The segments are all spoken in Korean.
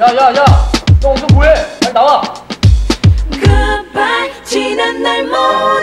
야야야. 너 어디서 뭐해? 빨리 나와. Goodbye 지난 날 멀리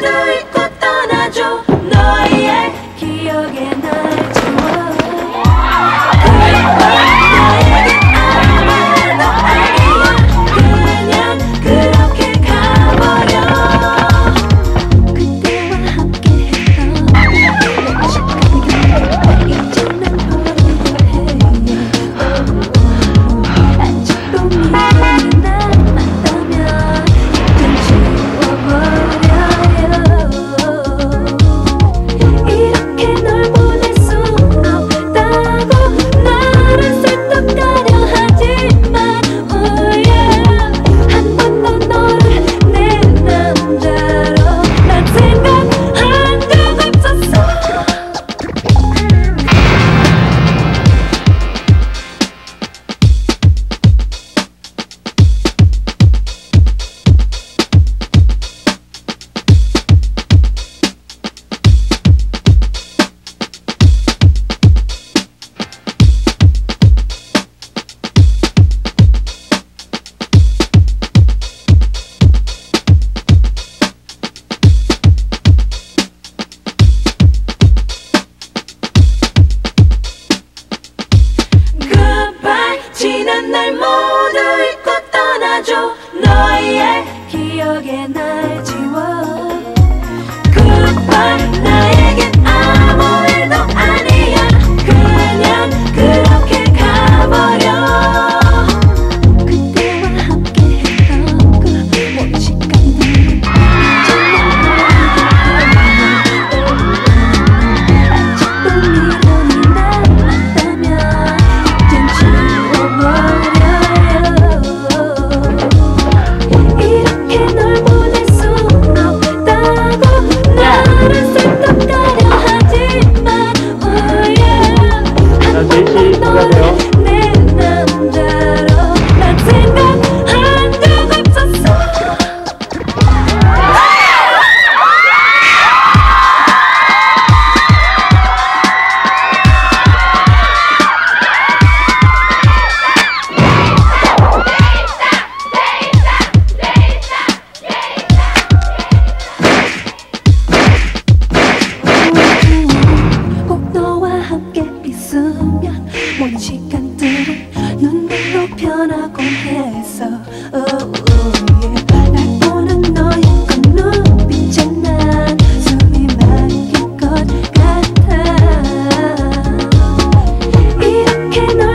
기억에 날 지워 Goodbye 함께 있으면 먼 시간들이 눈물로 변하곤 해서 oh, oh, yeah. 날 보는 너의 그 눈빛에 숨이 막힐 것 같아 이렇게 너